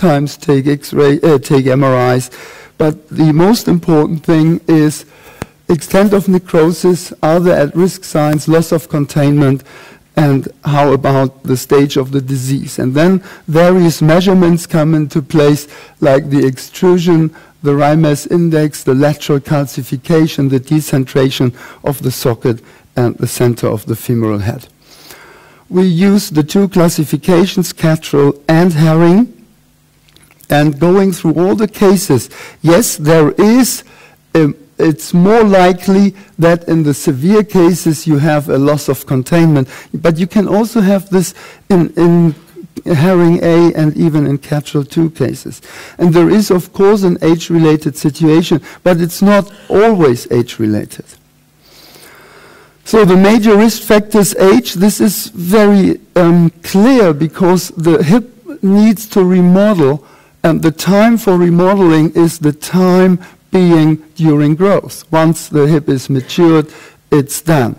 sometimes take X-ray, uh, take MRIs, but the most important thing is extent of necrosis, are at-risk signs, loss of containment, and how about the stage of the disease. And then various measurements come into place, like the extrusion, the Reimers index, the lateral calcification, the decentration of the socket, and the center of the femoral head. We use the two classifications, Catterall and Herring, and going through all the cases, yes, there is a it's more likely that in the severe cases you have a loss of containment. But you can also have this in, in herring A and even in Catterall 2 cases. And there is, of course, an age-related situation, but it's not always age-related. So the major risk factors age, this is very um, clear because the hip needs to remodel and the time for remodeling is the time being during growth. Once the hip is matured, it's done.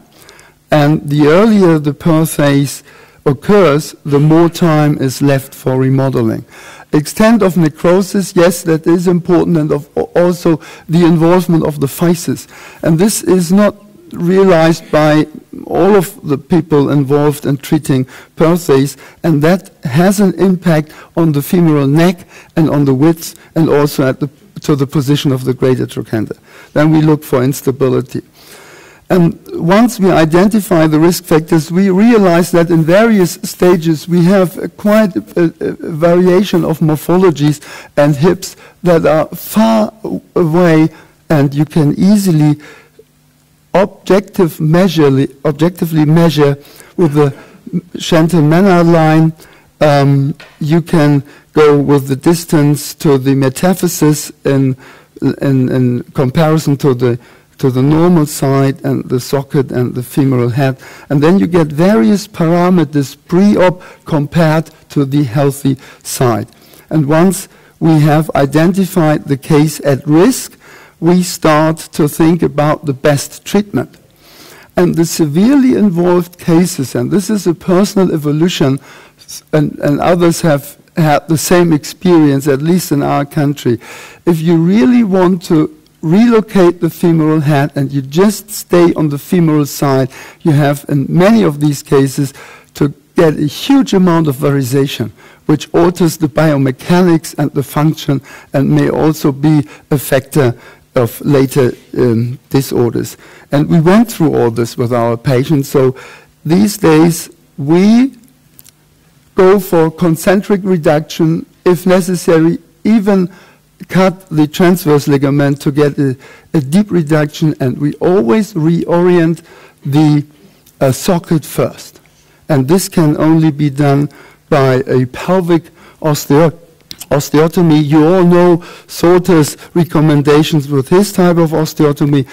And the earlier the Perthes occurs, the more time is left for remodeling. Extent of necrosis, yes, that is important, and also the involvement of the physis. And this is not realized by all of the people involved in treating Perthes, and that has an impact on the femoral neck and on the width and also at the to the position of the greater trochanter. Then we look for instability. And once we identify the risk factors, we realize that in various stages we have a quite a, a variation of morphologies and hips that are far away and you can easily objective objectively measure with the Shenton-Ménard line. Um, you can go with the distance to the metaphysis in, in, in comparison to the to the normal side and the socket and the femoral head. And then you get various parameters pre-op compared to the healthy side. And once we have identified the case at risk, we start to think about the best treatment. And the severely involved cases, and this is a personal evolution, and, and others have had the same experience, at least in our country. If you really want to relocate the femoral head and you just stay on the femoral side, you have, in many of these cases, to get a huge amount of varization, which alters the biomechanics and the function and may also be a factor of later um, disorders. And we went through all this with our patients. So these days, we go for concentric reduction, if necessary, even cut the transverse ligament to get a, a deep reduction, and we always reorient the uh, socket first. And this can only be done by a pelvic osteo osteotomy. You all know Salter's recommendations with his type of osteotomy.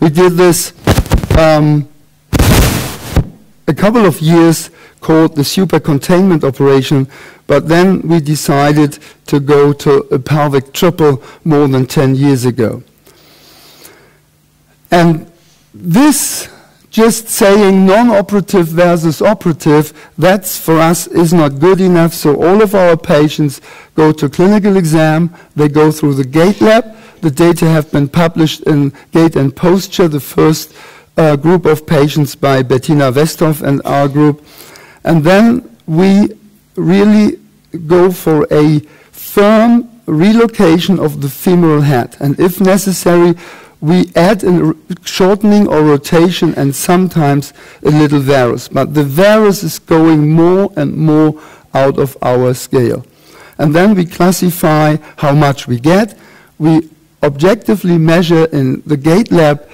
We did this um, a couple of years called the super containment operation, but then we decided to go to a pelvic triple more than 10 years ago. And this just saying non-operative versus operative, that's for us is not good enough. So all of our patients go to clinical exam, they go through the gait lab, the data have been published in Gait and Posture, the first uh, group of patients by Bettina Westhoff and our group. And then we really go for a firm relocation of the femoral head. And if necessary, we add a shortening or rotation and sometimes a little varus. But the varus is going more and more out of our scale. And then we classify how much we get. We objectively measure in the gait lab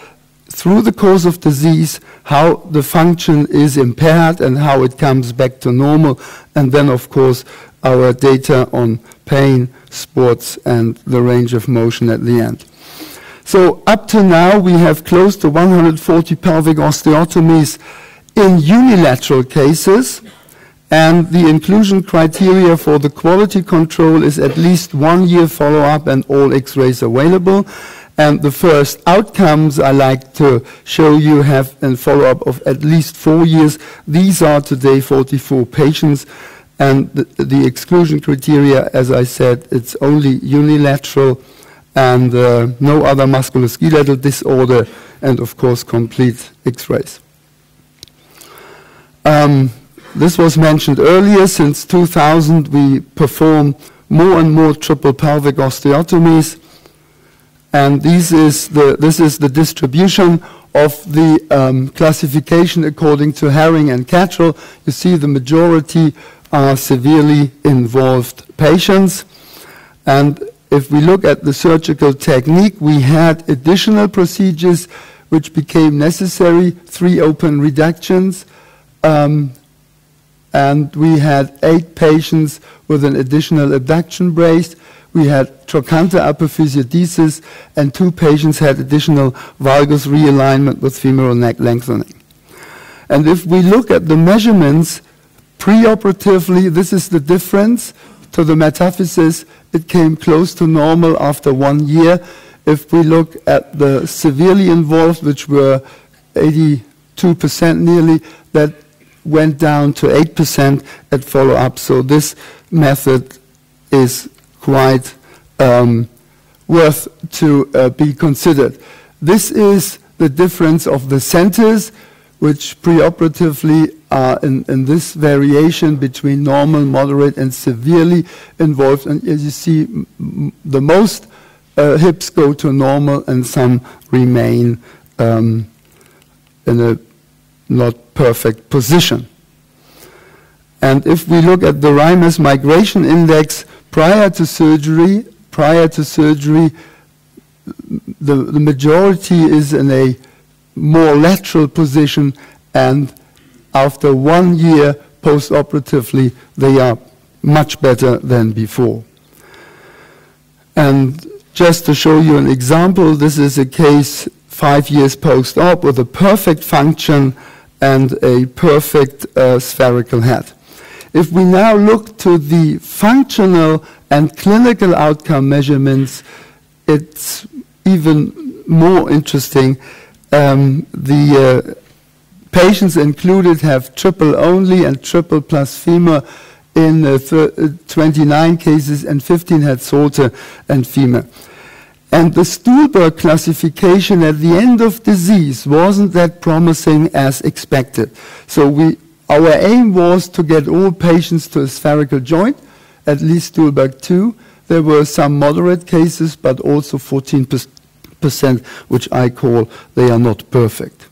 through the course of disease how the function is impaired and how it comes back to normal. And then, of course, our data on pain, sports, and the range of motion at the end. So up to now, we have close to 140 pelvic osteotomies in unilateral cases. And the inclusion criteria for the quality control is at least one year follow-up and all x-rays available. And the first outcomes I like to show you have a follow-up of at least four years. These are today 44 patients. And the, the exclusion criteria, as I said, it's only unilateral and uh, no other musculoskeletal disorder, and of course, complete X-rays. Um, this was mentioned earlier. Since 2000, we perform more and more triple pelvic osteotomies. And this is the, this is the distribution of the um, classification according to Herring and Catterall. You see the majority are severely involved patients. And if we look at the surgical technique, we had additional procedures which became necessary, three open reductions, um, and we had eight patients with an additional abduction brace. We had trochanter apophysiodesis, and two patients had additional valgus realignment with femoral neck lengthening. And if we look at the measurements preoperatively, this is the difference to the metaphysis. It came close to normal after one year. If we look at the severely involved, which were 82% nearly, that went down to 8% at follow-up. So this method is quite um, worth to uh, be considered. This is the difference of the centers, which preoperatively are in, in this variation between normal, moderate, and severely involved. And as you see, the most uh, hips go to normal and some remain um, in a not perfect position. And if we look at the Reimers migration index prior to surgery, prior to surgery, the, the majority is in a more lateral position, and after one year post-operatively, they are much better than before. And just to show you an example, this is a case five years post-op with a perfect function and a perfect uh, spherical head. If we now look to the functional and clinical outcome measurements, it's even more interesting. Um, the uh, patients included have triple only and triple plus femur in uh, uh 29 cases, and 15 had Salter and femur. And the Stulberg classification at the end of disease wasn't that promising as expected. So we, our aim was to get all patients to a spherical joint, at least Stulberg 2. There were some moderate cases, but also 14%, which I call they are not perfect.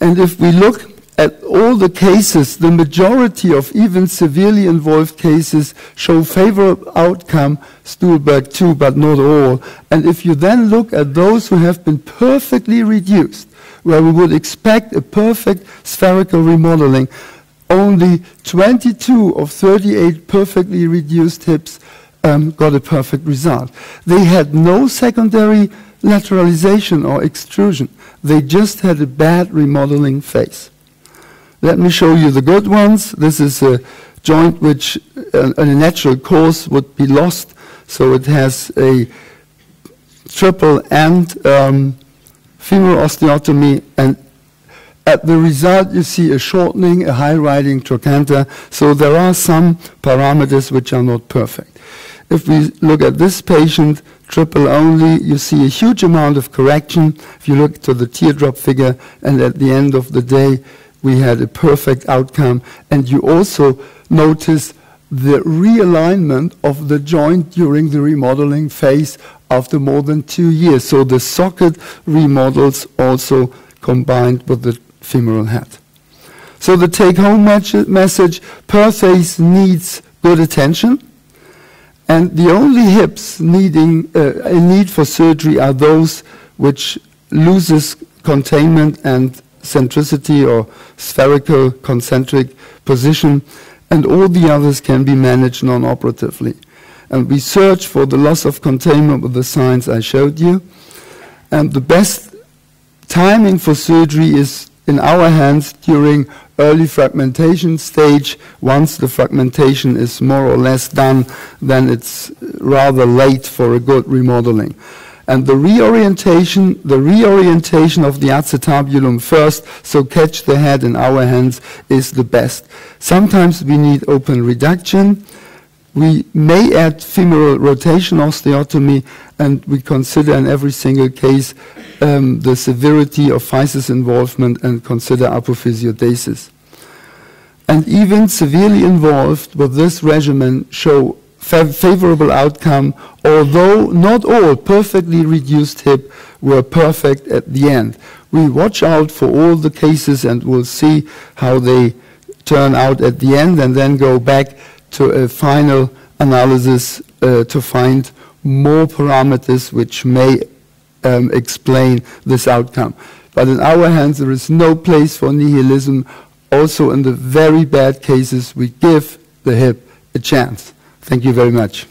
And if we look at all the cases, the majority of even severely involved cases show favorable outcome, Stulberg 2, but not all. And if you then look at those who have been perfectly reduced, where we would expect a perfect spherical remodeling, only 22 of 38 perfectly reduced hips um, got a perfect result. They had no secondary lateralization or extrusion. They just had a bad remodeling phase. Let me show you the good ones. This is a joint which uh, in a natural course would be lost. So it has a triple and um, femoral osteotomy and at the result you see a shortening, a high riding trochanter. So there are some parameters which are not perfect. If we look at this patient, triple only, you see a huge amount of correction. If you look to the teardrop figure and at the end of the day, we had a perfect outcome. And you also notice the realignment of the joint during the remodeling phase after more than two years. So the socket remodels also combined with the femoral head. So the take-home message, Perthes needs good attention. And the only hips needing uh, a need for surgery are those which loses containment and centricity or spherical concentric position, and all the others can be managed non-operatively. And we search for the loss of containment with the signs I showed you. And the best timing for surgery is in our hands during early fragmentation stage. Once the fragmentation is more or less done, then it's rather late for a good remodeling. And the reorientation, the reorientation of the acetabulum first, so catch the head in our hands, is the best. Sometimes we need open reduction. We may add femoral rotation osteotomy, and we consider in every single case um, the severity of physis involvement and consider apophysiodesis. And even severely involved with this regimen show favorable outcome, although not all perfectly reduced hip were perfect at the end. We watch out for all the cases and we'll see how they turn out at the end and then go back to a final analysis uh, to find more parameters which may um, explain this outcome. But in our hands, there is no place for nihilism. Also, in the very bad cases, we give the hip a chance. Thank you very much.